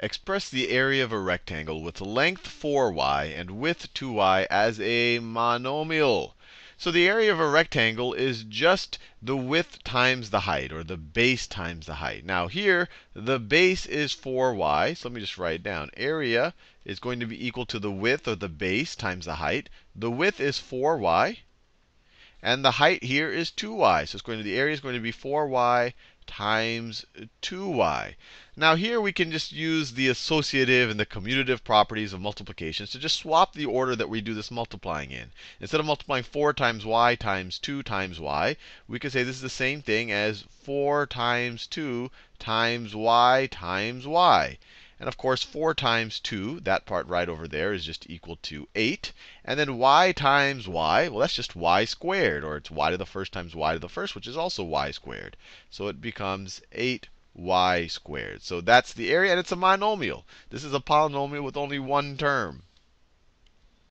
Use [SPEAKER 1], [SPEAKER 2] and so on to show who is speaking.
[SPEAKER 1] express the area of a rectangle with length 4y and width 2y as a monomial. So the area of a rectangle is just the width times the height, or the base times the height. Now here, the base is 4y. So let me just write it down. Area is going to be equal to the width, or the base, times the height. The width is 4y. And the height here is 2y. So it's going to, the area is going to be 4y times 2y. Now here we can just use the associative and the commutative properties of multiplications to just swap the order that we do this multiplying in. Instead of multiplying 4 times y times 2 times y, we could say this is the same thing as 4 times 2 times y times y. And of course, 4 times 2, that part right over there, is just equal to 8. And then y times y, well, that's just y squared. Or it's y to the first times y to the first, which is also y squared. So it becomes 8 y squared. So that's the area, and it's a monomial. This is a polynomial with only one term.